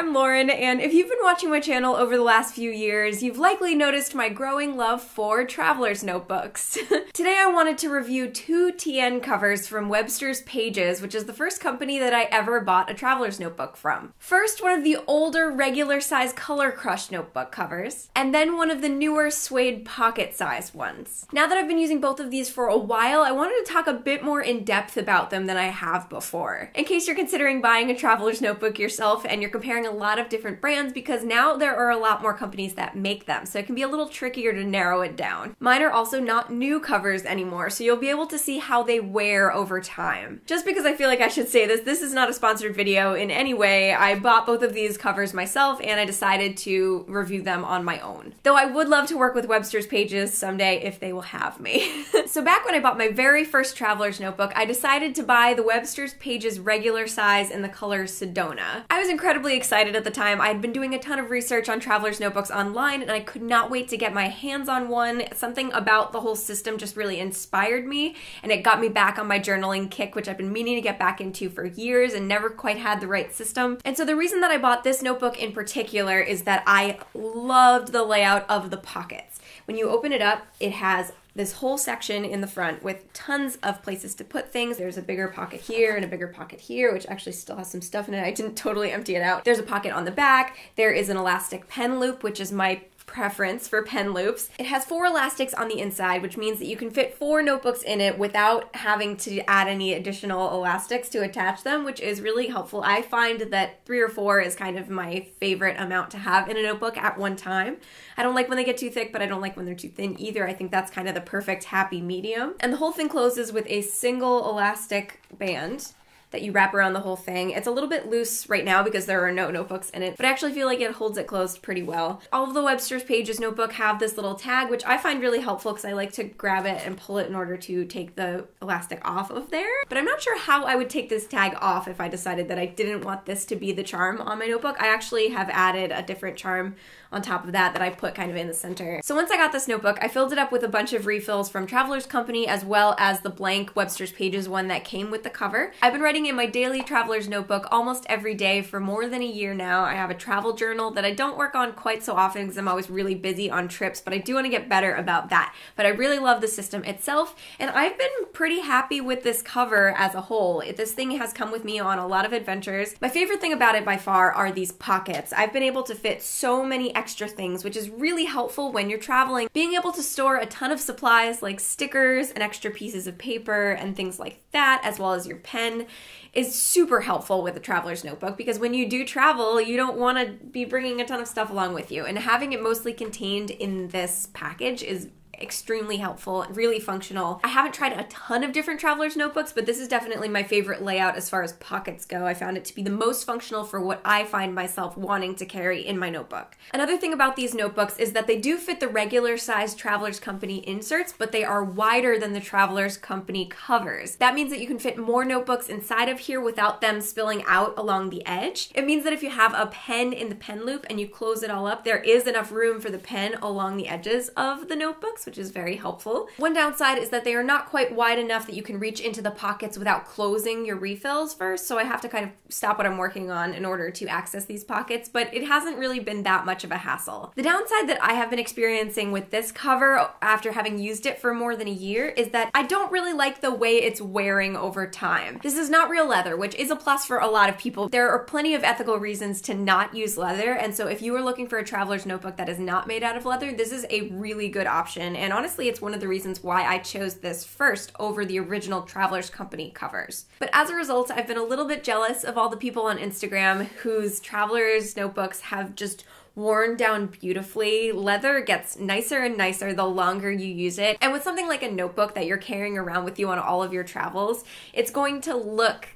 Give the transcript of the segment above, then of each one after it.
I'm Lauren, and if you've been watching my channel over the last few years, you've likely noticed my growing love for traveler's notebooks. Today I wanted to review two TN covers from Webster's Pages, which is the first company that I ever bought a traveler's notebook from. First, one of the older regular size Color Crush notebook covers, and then one of the newer suede pocket size ones. Now that I've been using both of these for a while, I wanted to talk a bit more in depth about them than I have before. In case you're considering buying a traveler's notebook yourself and you're comparing a lot of different brands because now there are a lot more companies that make them, so it can be a little trickier to narrow it down. Mine are also not new covers anymore, so you'll be able to see how they wear over time. Just because I feel like I should say this, this is not a sponsored video in any way. I bought both of these covers myself and I decided to review them on my own. Though I would love to work with Webster's Pages someday if they will have me. so back when I bought my very first traveler's notebook, I decided to buy the Webster's Pages regular size in the color Sedona. I was incredibly excited at the time. I had been doing a ton of research on traveler's notebooks online and I could not wait to get my hands on one. Something about the whole system just really inspired me and it got me back on my journaling kick, which I've been meaning to get back into for years and never quite had the right system. And so the reason that I bought this notebook in particular is that I loved the layout of the pockets. When you open it up, it has this whole section in the front with tons of places to put things. There's a bigger pocket here and a bigger pocket here, which actually still has some stuff in it. I didn't totally empty it out. There's a pocket on the back. There is an elastic pen loop, which is my preference for pen loops. It has four elastics on the inside, which means that you can fit four notebooks in it without having to add any additional elastics to attach them, which is really helpful. I find that three or four is kind of my favorite amount to have in a notebook at one time. I don't like when they get too thick, but I don't like when they're too thin either. I think that's kind of the perfect happy medium. And the whole thing closes with a single elastic band that you wrap around the whole thing. It's a little bit loose right now because there are no notebooks in it, but I actually feel like it holds it closed pretty well. All of the Webster's Pages notebook have this little tag, which I find really helpful because I like to grab it and pull it in order to take the elastic off of there. But I'm not sure how I would take this tag off if I decided that I didn't want this to be the charm on my notebook. I actually have added a different charm on top of that that I put kind of in the center. So once I got this notebook, I filled it up with a bunch of refills from Traveler's Company as well as the blank Webster's Pages one that came with the cover. I've been in my daily Traveler's notebook almost every day for more than a year now. I have a travel journal that I don't work on quite so often because I'm always really busy on trips, but I do want to get better about that. But I really love the system itself, and I've been pretty happy with this cover as a whole. This thing has come with me on a lot of adventures. My favorite thing about it by far are these pockets. I've been able to fit so many extra things, which is really helpful when you're traveling. Being able to store a ton of supplies like stickers and extra pieces of paper and things like that, as well as your pen, is super helpful with a traveler's notebook because when you do travel, you don't want to be bringing a ton of stuff along with you. And having it mostly contained in this package is extremely helpful, and really functional. I haven't tried a ton of different traveler's notebooks, but this is definitely my favorite layout as far as pockets go. I found it to be the most functional for what I find myself wanting to carry in my notebook. Another thing about these notebooks is that they do fit the regular size Traveler's Company inserts, but they are wider than the Traveler's Company covers. That means that you can fit more notebooks inside of here without them spilling out along the edge. It means that if you have a pen in the pen loop and you close it all up, there is enough room for the pen along the edges of the notebooks, which is very helpful. One downside is that they are not quite wide enough that you can reach into the pockets without closing your refills first, so I have to kind of stop what I'm working on in order to access these pockets, but it hasn't really been that much of a hassle. The downside that I have been experiencing with this cover after having used it for more than a year is that I don't really like the way it's wearing over time. This is not real leather, which is a plus for a lot of people. There are plenty of ethical reasons to not use leather, and so if you are looking for a traveler's notebook that is not made out of leather, this is a really good option. And honestly, it's one of the reasons why I chose this first over the original Traveler's Company covers. But as a result, I've been a little bit jealous of all the people on Instagram whose Traveler's notebooks have just worn down beautifully. Leather gets nicer and nicer the longer you use it. And with something like a notebook that you're carrying around with you on all of your travels, it's going to look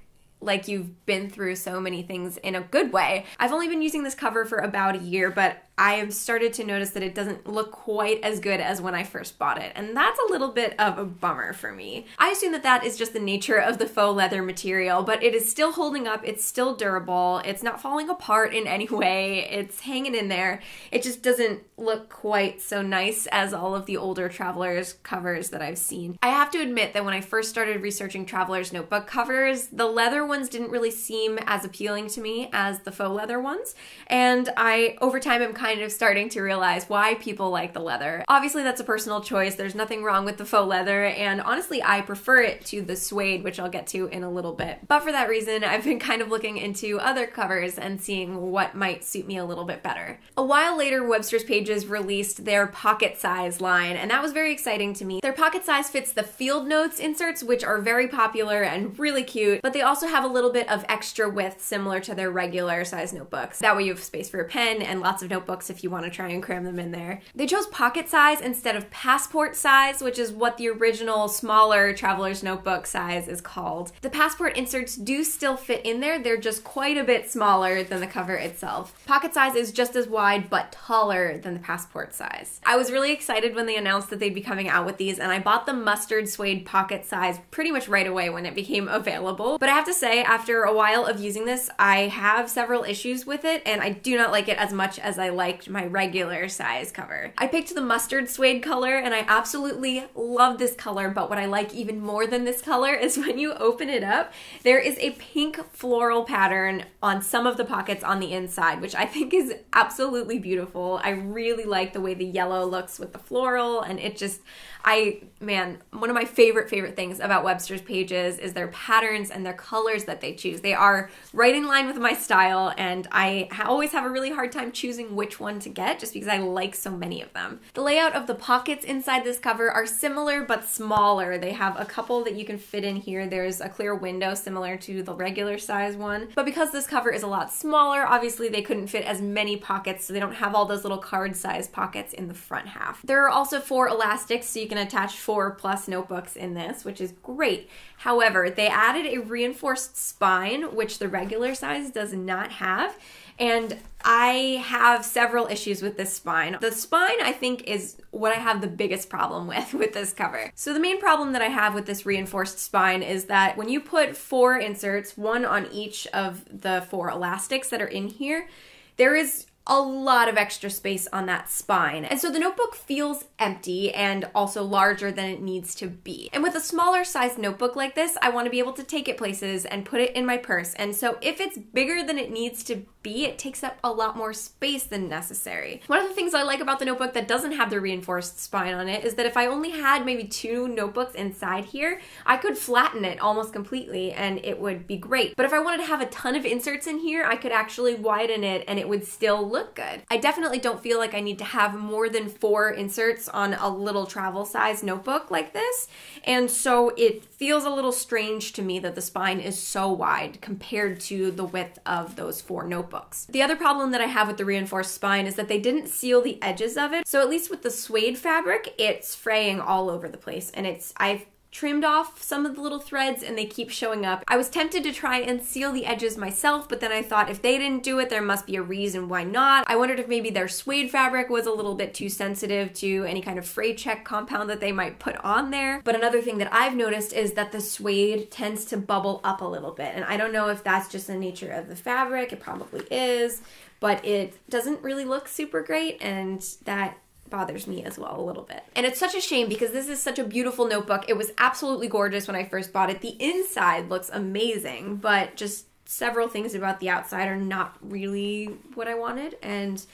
like you've been through so many things in a good way. I've only been using this cover for about a year, but I have started to notice that it doesn't look quite as good as when I first bought it. And that's a little bit of a bummer for me. I assume that that is just the nature of the faux leather material, but it is still holding up. It's still durable. It's not falling apart in any way. It's hanging in there. It just doesn't look quite so nice as all of the older Traveler's covers that I've seen. I have to admit that when I first started researching Traveler's notebook covers, the leather ones didn't really seem as appealing to me as the faux leather ones. And I, over time, am kind of starting to realize why people like the leather. Obviously, that's a personal choice. There's nothing wrong with the faux leather, and honestly, I prefer it to the suede, which I'll get to in a little bit. But for that reason, I've been kind of looking into other covers and seeing what might suit me a little bit better. A while later, Webster's Pages released their pocket size line, and that was very exciting to me. Their pocket size fits the field notes inserts, which are very popular and really cute, but they also have a little bit of extra width similar to their regular size notebooks. That way you have space for a pen and lots of notebooks if you want to try and cram them in there. They chose pocket size instead of passport size, which is what the original smaller traveler's notebook size is called. The passport inserts do still fit in there, they're just quite a bit smaller than the cover itself. Pocket size is just as wide but taller than the passport size. I was really excited when they announced that they'd be coming out with these, and I bought the mustard suede pocket size pretty much right away when it became available. But I have to say, after a while of using this, I have several issues with it, and I do not like it as much as I liked my regular size cover. I picked the mustard suede color, and I absolutely love this color, but what I like even more than this color is when you open it up, there is a pink floral pattern on some of the pockets on the inside, which I think is absolutely beautiful. I really like the way the yellow looks with the floral, and it just, I, man, one of my favorite, favorite things about Webster's pages is their patterns and their colors that they choose. They are right in line with my style, and I always have a really hard time choosing which one to get just because I like so many of them. The layout of the pockets inside this cover are similar but smaller. They have a couple that you can fit in here. There's a clear window similar to the regular size one, but because this cover is a lot smaller, obviously they couldn't fit as many pockets, so they don't have all those little card size pockets in the front half. There are also four elastics, so you can can attach four plus notebooks in this, which is great. However, they added a reinforced spine, which the regular size does not have. And I have several issues with this spine. The spine, I think, is what I have the biggest problem with with this cover. So the main problem that I have with this reinforced spine is that when you put four inserts, one on each of the four elastics that are in here, there is a lot of extra space on that spine. And so the notebook feels empty and also larger than it needs to be. And with a smaller sized notebook like this, I want to be able to take it places and put it in my purse. And so if it's bigger than it needs to be, it takes up a lot more space than necessary. One of the things I like about the notebook that doesn't have the reinforced spine on it is that if I only had maybe two notebooks inside here, I could flatten it almost completely and it would be great. But if I wanted to have a ton of inserts in here, I could actually widen it and it would still look good. I definitely don't feel like I need to have more than four inserts on a little travel size notebook like this. And so it feels a little strange to me that the spine is so wide compared to the width of those four notebooks. The other problem that I have with the reinforced spine is that they didn't seal the edges of it. So at least with the suede fabric, it's fraying all over the place and it's I've trimmed off some of the little threads and they keep showing up. I was tempted to try and seal the edges myself, but then I thought if they didn't do it, there must be a reason why not. I wondered if maybe their suede fabric was a little bit too sensitive to any kind of fray check compound that they might put on there. But another thing that I've noticed is that the suede tends to bubble up a little bit. And I don't know if that's just the nature of the fabric, it probably is, but it doesn't really look super great and that bothers me as well a little bit. And it's such a shame because this is such a beautiful notebook. It was absolutely gorgeous when I first bought it. The inside looks amazing, but just several things about the outside are not really what I wanted and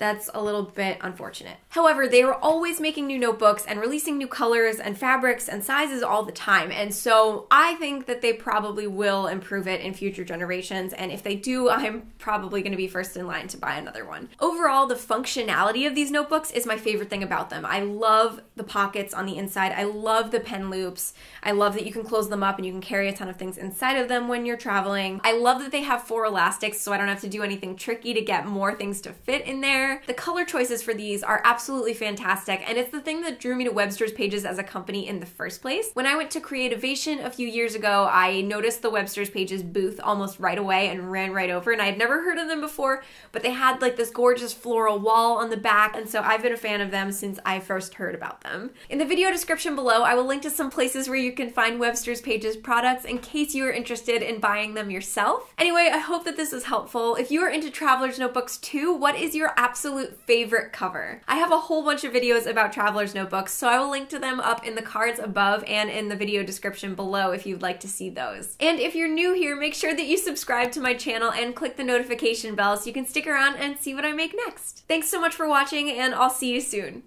that's a little bit unfortunate. However, they were always making new notebooks and releasing new colors and fabrics and sizes all the time. And so I think that they probably will improve it in future generations. And if they do, I'm probably going to be first in line to buy another one. Overall, the functionality of these notebooks is my favorite thing about them. I love the pockets on the inside. I love the pen loops. I love that you can close them up and you can carry a ton of things inside of them when you're traveling. I love that they have four elastics so I don't have to do anything tricky to get more things to fit in there The color choices for these are absolutely fantastic, and it's the thing that drew me to Webster's Pages as a company in the first place. When I went to Creativation a few years ago, I noticed the Webster's Pages booth almost right away and ran right over, and I had never heard of them before, but they had like this gorgeous floral wall on the back, and so I've been a fan of them since I first heard about them. In the video description below, I will link to some places where you can find Webster's Pages products in case you are interested in buying them yourself. Anyway, I hope that this is helpful. If you are into Traveler's Notebooks too, what is your absolute favorite cover? I have a whole bunch of videos about Traveler's Notebooks, so I will link to them up in the cards above and in the video description below if you'd like to see those. And if you're new here, make sure that you subscribe to my channel and click the notification bell so you can stick around and see what I make next. Thanks so much for watching, and I'll see you soon.